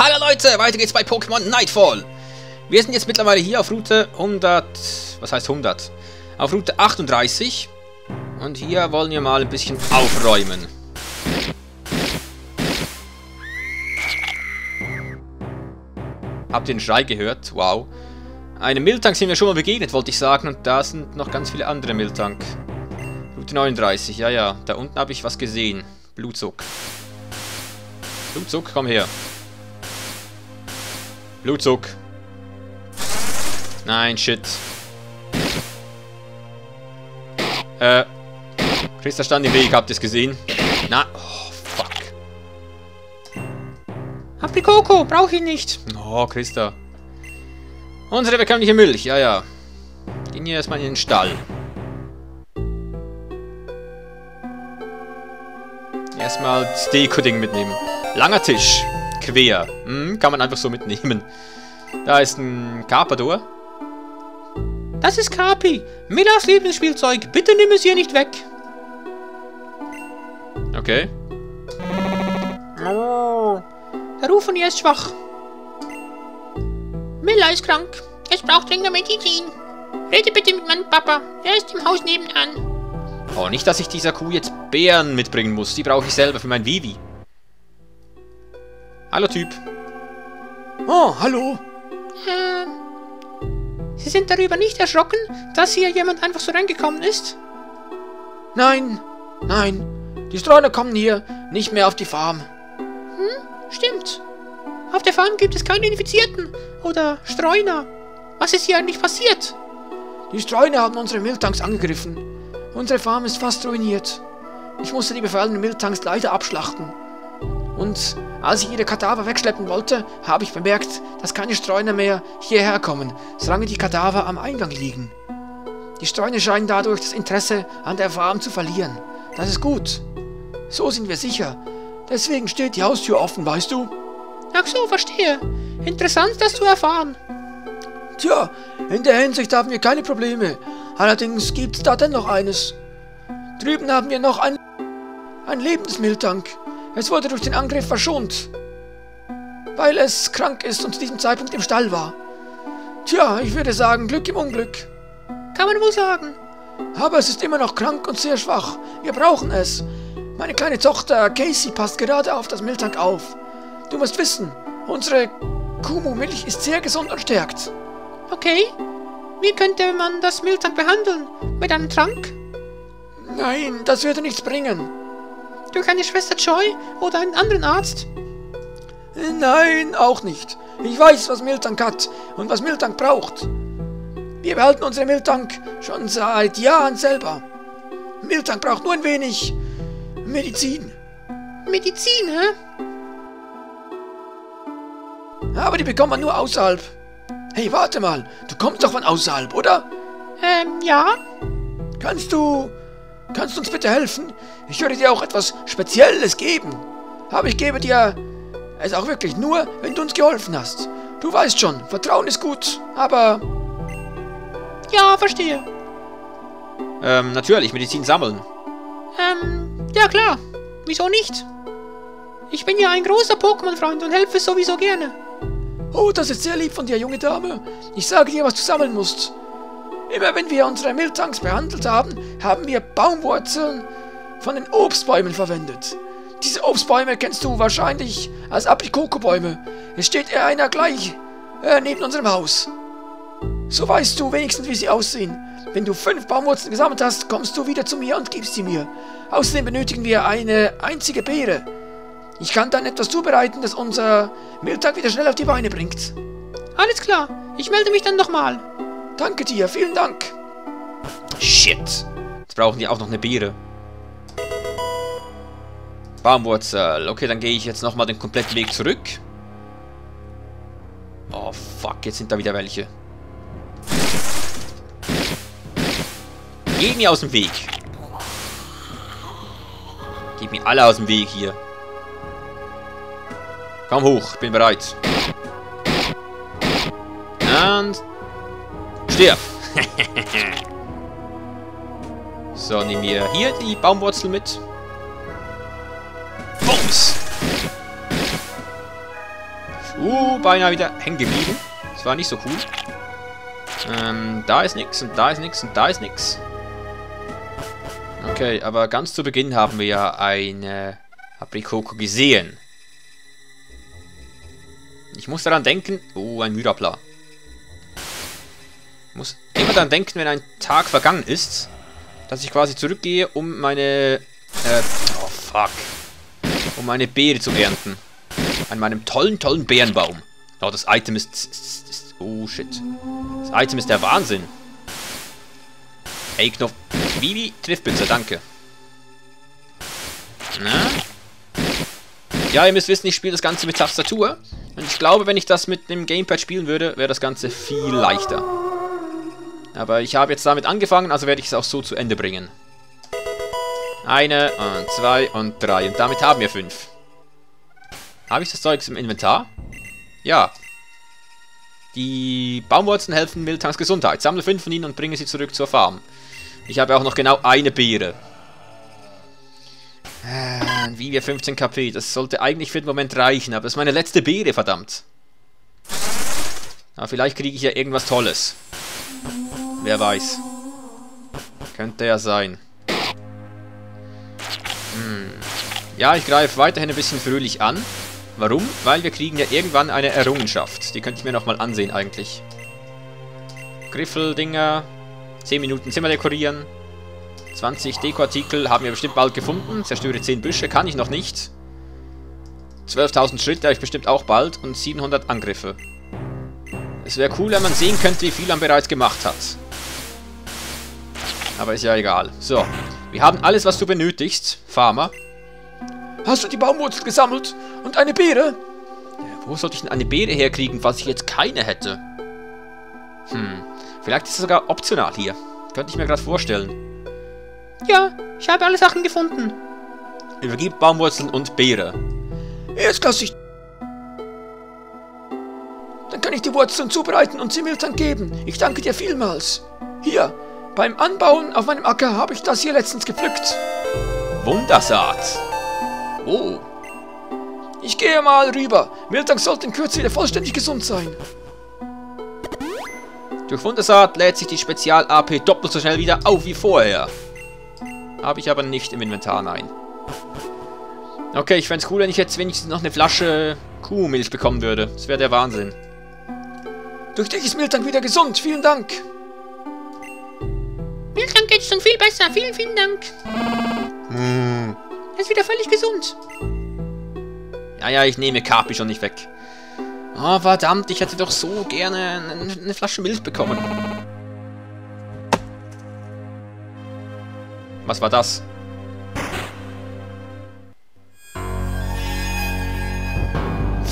Hallo Leute, weiter geht's bei Pokémon Nightfall. Wir sind jetzt mittlerweile hier auf Route 100... Was heißt 100? Auf Route 38. Und hier wollen wir mal ein bisschen aufräumen. Habt ihr den Schrei gehört? Wow. Einem Miltank sind wir schon mal begegnet, wollte ich sagen. Und da sind noch ganz viele andere Miltank. Route 39, ja, ja. Da unten habe ich was gesehen. Blutzuck. Blutzuck, komm her. Blutzuck. Nein, shit. Äh. Christa stand im Weg, habt ihr es gesehen? Na, oh, fuck. Aprikoko, brauche ich nicht. Oh, Christa. Unsere bekömmliche Milch, ja, ja. Gehen hier erstmal in den Stall. Erstmal das Deko-Ding mitnehmen. Langer Tisch. Quer. Hm, kann man einfach so mitnehmen. Da ist ein Carpador. Das ist Kapi, Millas Lieblingsspielzeug. Bitte nimm es hier nicht weg. Okay. Oh, der Ruf von ihr ist schwach. Milla ist krank. Es braucht dringend Medizin. Rede bitte mit meinem Papa. Er ist im Haus nebenan. Oh, nicht, dass ich dieser Kuh jetzt Beeren mitbringen muss. Die brauche ich selber für mein Vivi. Hallo, Typ. Oh, hallo. Ähm, Sie sind darüber nicht erschrocken, dass hier jemand einfach so reingekommen ist? Nein, nein. Die Streuner kommen hier nicht mehr auf die Farm. Hm, stimmt. Auf der Farm gibt es keine Infizierten oder Streuner. Was ist hier eigentlich passiert? Die Streuner haben unsere Miltanks angegriffen. Unsere Farm ist fast ruiniert. Ich musste die befallenen Miltanks leider abschlachten. Und als ich ihre Kadaver wegschleppen wollte, habe ich bemerkt, dass keine Streuner mehr hierher kommen, solange die Kadaver am Eingang liegen. Die Streuner scheinen dadurch das Interesse an der Farm zu verlieren. Das ist gut. So sind wir sicher. Deswegen steht die Haustür offen, weißt du? Ach so, verstehe. Interessant, das zu erfahren. Tja, in der Hinsicht haben wir keine Probleme. Allerdings gibt's da dennoch eines. Drüben haben wir noch ein, ein lebendes Miltank. Es wurde durch den Angriff verschont, weil es krank ist und zu diesem Zeitpunkt im Stall war. Tja, ich würde sagen, Glück im Unglück. Kann man wohl sagen. Aber es ist immer noch krank und sehr schwach. Wir brauchen es. Meine kleine Tochter Casey passt gerade auf das Miltank auf. Du musst wissen, unsere Kumu-Milch ist sehr gesund und stärkt. Okay. Wie könnte man das Miltank behandeln? Mit einem Trank? Nein, das würde nichts bringen. Durch eine Schwester Joy oder einen anderen Arzt? Nein, auch nicht. Ich weiß, was Miltank hat und was Miltank braucht. Wir behalten unsere Miltank schon seit Jahren selber. Miltank braucht nur ein wenig Medizin. Medizin, hä? Aber die bekommt man nur außerhalb. Hey, warte mal. Du kommst doch von außerhalb, oder? Ähm, ja. Kannst du... Kannst du uns bitte helfen? Ich würde dir auch etwas Spezielles geben. Aber ich gebe dir es auch wirklich nur, wenn du uns geholfen hast. Du weißt schon, Vertrauen ist gut, aber... Ja, verstehe. Ähm, natürlich, Medizin sammeln. Ähm, ja klar. Wieso nicht? Ich bin ja ein großer Pokémon-Freund und helfe sowieso gerne. Oh, das ist sehr lieb von dir, junge Dame. Ich sage dir, was du sammeln musst. Immer wenn wir unsere Miltanks behandelt haben, haben wir Baumwurzeln von den Obstbäumen verwendet. Diese Obstbäume kennst du wahrscheinlich als Aprikokobäume. Es steht einer gleich äh, neben unserem Haus. So weißt du wenigstens, wie sie aussehen. Wenn du fünf Baumwurzeln gesammelt hast, kommst du wieder zu mir und gibst sie mir. Außerdem benötigen wir eine einzige Beere. Ich kann dann etwas zubereiten, das unser Miltag wieder schnell auf die Beine bringt. Alles klar, ich melde mich dann nochmal. Danke dir, vielen Dank. Shit. Jetzt brauchen die auch noch eine Beere. Baumwurzel. Okay, dann gehe ich jetzt nochmal den kompletten Weg zurück. Oh, fuck. Jetzt sind da wieder welche. Geh mir aus dem Weg. Geht mir alle aus dem Weg hier. Komm hoch, bin bereit. Stirb! so, nehmen wir hier die Baumwurzel mit. Bums! Uh, beinahe wieder hängen geblieben. Das war nicht so cool. Ähm, da ist nichts und da ist nichts und da ist nichts. Okay, aber ganz zu Beginn haben wir ja eine Aprikoko gesehen. Ich muss daran denken... Oh, ein Myrapla. Ich muss immer daran denken, wenn ein Tag vergangen ist, dass ich quasi zurückgehe, um meine... Äh, oh, fuck. Um meine Beere zu ernten. An meinem tollen, tollen Bärenbaum. Oh, das Item ist, ist, ist... Oh, shit. Das Item ist der Wahnsinn. Hey, Knopf. Vivi, trifft bitte, danke. Na? Ja, ihr müsst wissen, ich spiele das Ganze mit Tastatur. Und ich glaube, wenn ich das mit dem Gamepad spielen würde, wäre das Ganze viel leichter. Aber ich habe jetzt damit angefangen, also werde ich es auch so zu Ende bringen. Eine und zwei und drei. Und damit haben wir fünf. Habe ich das Zeugs im Inventar? Ja. Die Baumwurzeln helfen Miltans Gesundheit. Sammle fünf von ihnen und bringe sie zurück zur Farm. Ich habe auch noch genau eine Beere. Äh, wie wir 15 KP. Das sollte eigentlich für den Moment reichen, aber das ist meine letzte Beere, verdammt. Aber vielleicht kriege ich ja irgendwas Tolles. Wer weiß. Könnte ja sein. Hm. Ja, ich greife weiterhin ein bisschen fröhlich an. Warum? Weil wir kriegen ja irgendwann eine Errungenschaft. Die könnte ich mir nochmal ansehen eigentlich. Griffeldinger. 10 Minuten Zimmer dekorieren. 20 Dekoartikel haben wir bestimmt bald gefunden. Zerstöre 10 Büsche, kann ich noch nicht. 12.000 Schritte habe ich bestimmt auch bald. Und 700 Angriffe. Es wäre cool, wenn man sehen könnte, wie viel man bereits gemacht hat. Aber ist ja egal. So, wir haben alles, was du benötigst, Farmer. Hast du die Baumwurzel gesammelt? Und eine Beere? Wo sollte ich denn eine Beere herkriegen, falls ich jetzt keine hätte? Hm, vielleicht ist es sogar optional hier. Könnte ich mir gerade vorstellen. Ja, ich habe alle Sachen gefunden. Übergib Baumwurzeln und Beere. Erstklassig. Dann kann ich die Wurzeln zubereiten und sie Milton geben. Ich danke dir vielmals. Hier, beim Anbauen auf meinem Acker habe ich das hier letztens gepflückt. Wundersaat. Oh. Ich gehe mal rüber. Miltank sollte in Kürze wieder vollständig gesund sein. Durch Wundersaat lädt sich die Spezial-AP doppelt so schnell wieder auf wie vorher. Habe ich aber nicht im Inventar, nein. Okay, ich fände es cool, wenn ich jetzt wenigstens noch eine Flasche Kuhmilch bekommen würde. Das wäre der Wahnsinn. Durch dich ist Miltank wieder gesund. Vielen Dank. Miltank geht's schon viel besser. Vielen, vielen Dank. Hm. Er ist wieder völlig gesund. Ja, ja, ich nehme Kapi schon nicht weg. Oh, verdammt, ich hätte doch so gerne eine, eine Flasche Milch bekommen. Was war das?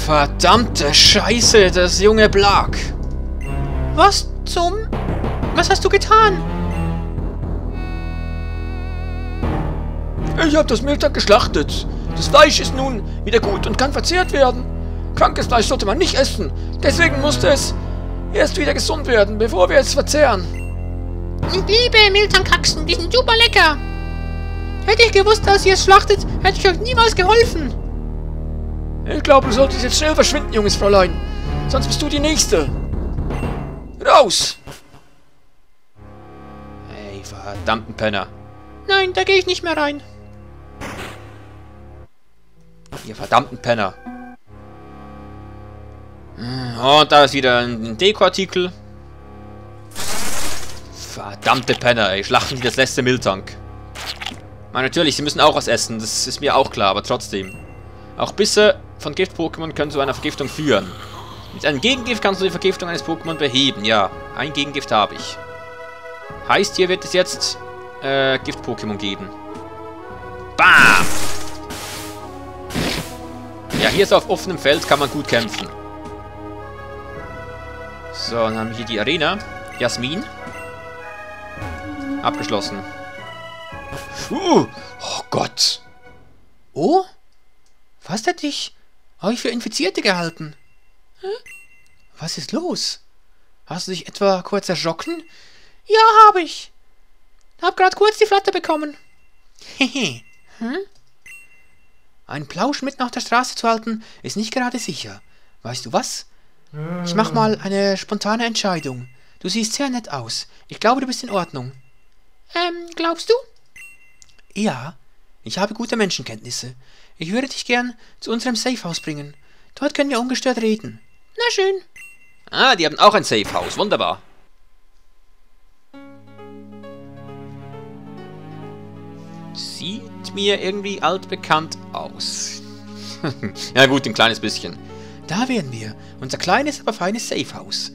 Verdammte Scheiße, das junge Blag. Was zum... Was hast du getan? Ich habe das Miltag geschlachtet. Das Fleisch ist nun wieder gut und kann verzehrt werden. Krankes Fleisch sollte man nicht essen. Deswegen musste es erst wieder gesund werden, bevor wir es verzehren. Ich liebe Miltankaxen, die sind super lecker. Hätte ich gewusst, dass ihr es schlachtet, hätte ich euch niemals geholfen. Ich glaube, du solltest jetzt schnell verschwinden, junges Fräulein. Sonst bist du die Nächste. Raus! Ey, verdammten Penner. Nein, da gehe ich nicht mehr rein. Ihr verdammten Penner. Und da ist wieder ein Dekoartikel. Verdammte Penner, ey. Schlachten die das letzte Miltank. Na, natürlich, sie müssen auch was essen. Das ist mir auch klar, aber trotzdem. Auch Bisse von Gift-Pokémon können zu einer Vergiftung führen. Mit einem Gegengift kannst du die Vergiftung eines Pokémon beheben. Ja, ein Gegengift habe ich. Heißt, hier wird es jetzt äh, Gift-Pokémon geben. Bam! Ja, hier ist auf offenem Feld, kann man gut kämpfen. So, dann haben wir hier die Arena. Jasmin. Abgeschlossen. Uh, oh Gott. Oh? Was hätte ich euch für Infizierte gehalten? Hä? Was ist los? Hast du dich etwa kurz erschrocken? Ja, habe ich. Hab grad kurz die Flatter bekommen. Hehe. hm? Ein Plausch mitten auf der Straße zu halten, ist nicht gerade sicher. Weißt du was? Ich mach mal eine spontane Entscheidung. Du siehst sehr nett aus. Ich glaube, du bist in Ordnung. Ähm, glaubst du? Ja, ich habe gute Menschenkenntnisse. Ich würde dich gern zu unserem Safehouse bringen. Dort können wir ungestört reden. Na schön. Ah, die haben auch ein Safehouse. Wunderbar. Sieht mir irgendwie altbekannt aus. ja gut, ein kleines bisschen. Da wären wir. Unser kleines, aber feines Safehouse.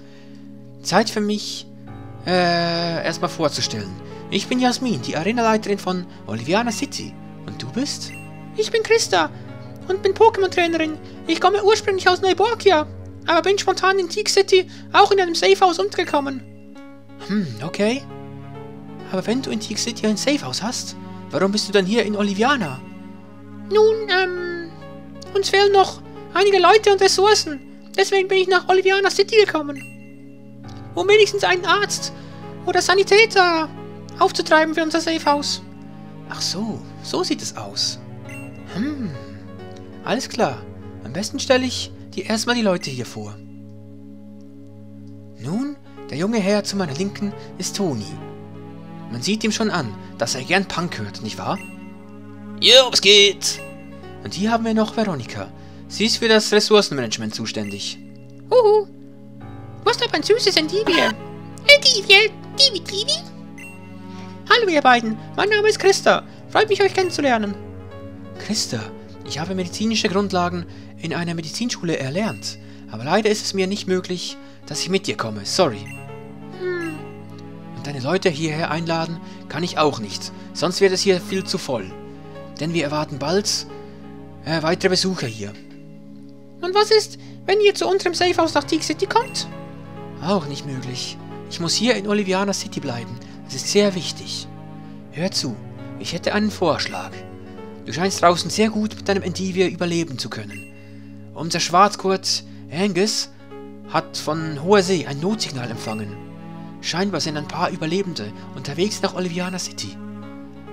Zeit für mich, äh, erstmal vorzustellen. Ich bin Jasmin, die Arenaleiterin von Oliviana City. Und du bist? Ich bin Christa und bin Pokémon-Trainerin. Ich komme ursprünglich aus Neuborgia, aber bin spontan in Teak City auch in einem Safehouse untergekommen. Hm, okay. Aber wenn du in Teak City ein Safehouse hast, warum bist du dann hier in Oliviana? Nun, ähm, uns fehlen noch einige Leute und Ressourcen. Deswegen bin ich nach Oliviana City gekommen. Um wenigstens einen Arzt oder Sanitäter aufzutreiben für unser Safehouse. Ach so, so sieht es aus. Hm, alles klar. Am besten stelle ich dir erstmal die Leute hier vor. Nun, der junge Herr zu meiner Linken ist Toni. Man sieht ihm schon an, dass er gern Punk hört, nicht wahr? Jo, was geht? Und hier haben wir noch Veronika. Sie ist für das Ressourcenmanagement zuständig. Huhu. Was da ein süßes Endivie? Endivie? Divi, Divi? Hallo ihr beiden, mein Name ist Christa. Freut mich, euch kennenzulernen. Christa, ich habe medizinische Grundlagen in einer Medizinschule erlernt, aber leider ist es mir nicht möglich, dass ich mit dir komme. Sorry. Und deine Leute hierher einladen kann ich auch nicht, sonst wird es hier viel zu voll. Denn wir erwarten bald äh, weitere Besucher hier. Und was ist, wenn ihr zu unserem Safehouse nach Teak City kommt? Auch nicht möglich. Ich muss hier in Oliviana City bleiben. Das ist sehr wichtig. Hör zu, ich hätte einen Vorschlag. Du scheinst draußen sehr gut mit deinem Endivir überleben zu können. Unser Schwarzgurt Angus hat von hoher See ein Notsignal empfangen. Scheinbar sind ein paar Überlebende unterwegs nach Oliviana City.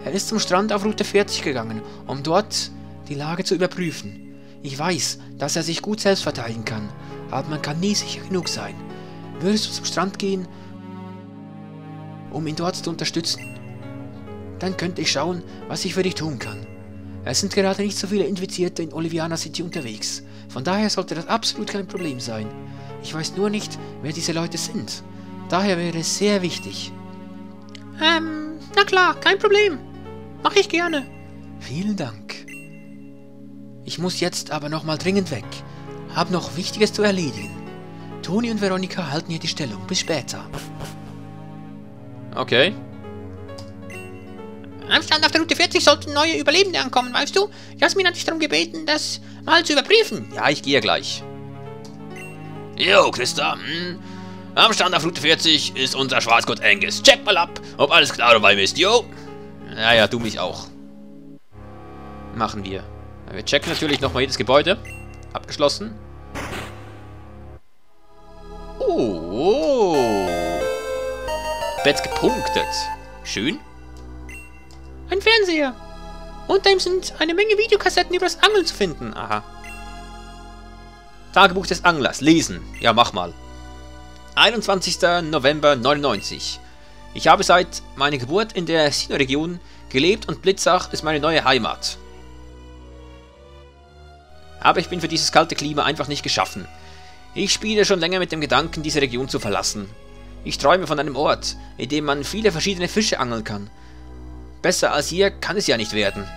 Er ist zum Strand auf Route 40 gegangen, um dort die Lage zu überprüfen. Ich weiß, dass er sich gut selbst verteidigen kann, aber man kann nie sicher genug sein. Würdest du zum Strand gehen, um ihn dort zu unterstützen? Dann könnte ich schauen, was ich für dich tun kann. Es sind gerade nicht so viele Infizierte in Oliviana City unterwegs. Von daher sollte das absolut kein Problem sein. Ich weiß nur nicht, wer diese Leute sind. Daher wäre es sehr wichtig. Ähm, na klar, kein Problem. Mach ich gerne. Vielen Dank. Ich muss jetzt aber nochmal dringend weg. Hab noch Wichtiges zu erledigen. Toni und Veronika halten hier die Stellung. Bis später. Okay. Am Stand auf der Route 40 sollten neue Überlebende ankommen, weißt du? Jasmin hat dich darum gebeten, das mal zu überprüfen. Ja, ich gehe ja gleich. Jo, Christa. Hm. Am Stand auf Route 40 ist unser Schwarzgott Angus. Check mal ab, ob alles klar dabei ist, jo. Ja, ja, du mich auch. Machen wir. Wir checken natürlich nochmal jedes Gebäude. Abgeschlossen. Oh. Bett gepunktet. Schön. Ein Fernseher. Unter ihm sind eine Menge Videokassetten über das Angeln zu finden. Aha. Tagebuch des Anglers. Lesen. Ja, mach mal. 21. November 99. Ich habe seit meiner Geburt in der Sino-Region gelebt und Blitzach ist meine neue Heimat. Aber ich bin für dieses kalte Klima einfach nicht geschaffen. Ich spiele schon länger mit dem Gedanken, diese Region zu verlassen. Ich träume von einem Ort, in dem man viele verschiedene Fische angeln kann. Besser als hier kann es ja nicht werden.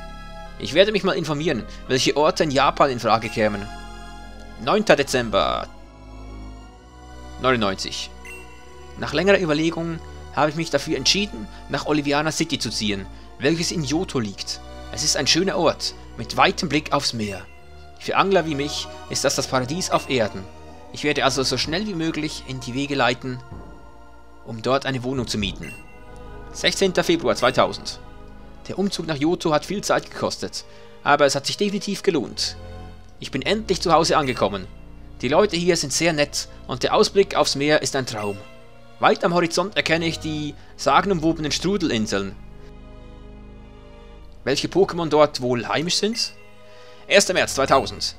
Ich werde mich mal informieren, welche Orte in Japan in Frage kämen. 9. Dezember 99. Nach längerer Überlegung habe ich mich dafür entschieden, nach Oliviana City zu ziehen, welches in Johto liegt. Es ist ein schöner Ort, mit weitem Blick aufs Meer. Für Angler wie mich ist das das Paradies auf Erden. Ich werde also so schnell wie möglich in die Wege leiten, um dort eine Wohnung zu mieten. 16. Februar 2000. Der Umzug nach Johto hat viel Zeit gekostet, aber es hat sich definitiv gelohnt. Ich bin endlich zu Hause angekommen. Die Leute hier sind sehr nett und der Ausblick aufs Meer ist ein Traum. Weit am Horizont erkenne ich die sagenumwobenen Strudelinseln. Welche Pokémon dort wohl heimisch sind? 1. März 2000.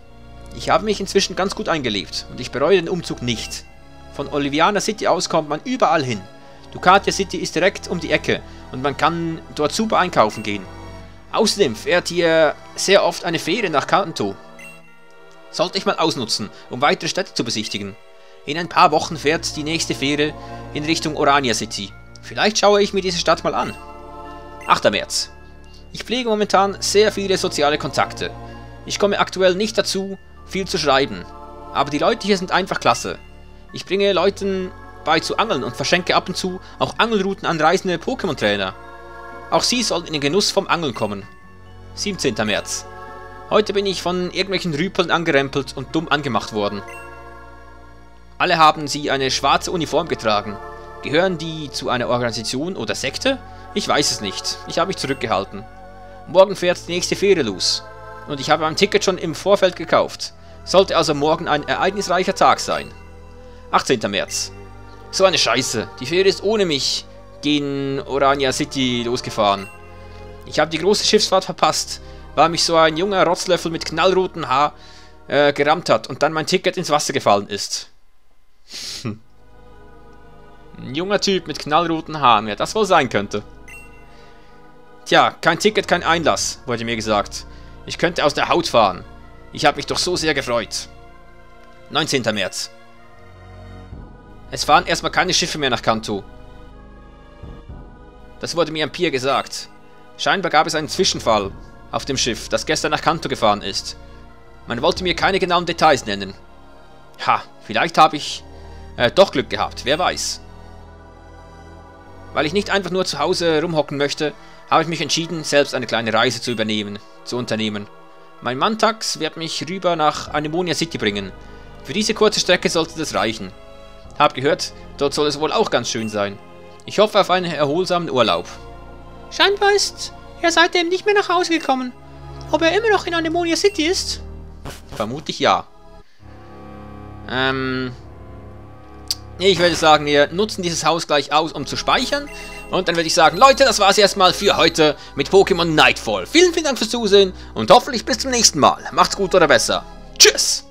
Ich habe mich inzwischen ganz gut eingelebt und ich bereue den Umzug nicht. Von Oliviana City aus kommt man überall hin. Ducatia City ist direkt um die Ecke und man kann dort super einkaufen gehen. Außerdem fährt hier sehr oft eine Fähre nach Kanto. Sollte ich mal ausnutzen, um weitere Städte zu besichtigen. In ein paar Wochen fährt die nächste Fähre in Richtung Orania City. Vielleicht schaue ich mir diese Stadt mal an. 8. März. Ich pflege momentan sehr viele soziale Kontakte. Ich komme aktuell nicht dazu, viel zu schreiben. Aber die Leute hier sind einfach klasse. Ich bringe Leuten bei zu angeln und verschenke ab und zu auch Angelrouten an reisende Pokémon-Trainer. Auch sie sollen in den Genuss vom Angeln kommen. 17. März. Heute bin ich von irgendwelchen Rüpeln angerempelt und dumm angemacht worden. Alle haben sie eine schwarze Uniform getragen. Gehören die zu einer Organisation oder Sekte? Ich weiß es nicht. Ich habe mich zurückgehalten. Morgen fährt die nächste Fähre los. Und ich habe mein Ticket schon im Vorfeld gekauft. Sollte also morgen ein ereignisreicher Tag sein. 18. März. So eine Scheiße. Die Fähre ist ohne mich gegen Orania City losgefahren. Ich habe die große Schiffsfahrt verpasst, weil mich so ein junger Rotzlöffel mit knallroten Haar äh, gerammt hat und dann mein Ticket ins Wasser gefallen ist. Hm. Ein junger Typ mit knallroten Haaren, wer das wohl sein könnte. Tja, kein Ticket, kein Einlass, wurde mir gesagt. Ich könnte aus der Haut fahren. Ich habe mich doch so sehr gefreut. 19. März. Es fahren erstmal keine Schiffe mehr nach Kanto. Das wurde mir am Pier gesagt. Scheinbar gab es einen Zwischenfall auf dem Schiff, das gestern nach Kanto gefahren ist. Man wollte mir keine genauen Details nennen. Ha, vielleicht habe ich äh, doch Glück gehabt, wer weiß. Weil ich nicht einfach nur zu Hause rumhocken möchte, habe ich mich entschieden, selbst eine kleine Reise zu übernehmen, zu unternehmen. Mein Mantax wird mich rüber nach Anemonia City bringen. Für diese kurze Strecke sollte das reichen. Hab gehört, dort soll es wohl auch ganz schön sein. Ich hoffe auf einen erholsamen Urlaub. Scheinbar ist er seitdem nicht mehr nach Hause gekommen. Ob er immer noch in Anemonia City ist? Vermutlich ja. Ähm, ich würde sagen, wir nutzen dieses Haus gleich aus, um zu speichern. Und dann würde ich sagen, Leute, das war es erstmal für heute mit Pokémon Nightfall. Vielen, vielen Dank fürs Zusehen und hoffentlich bis zum nächsten Mal. Macht's gut oder besser. Tschüss!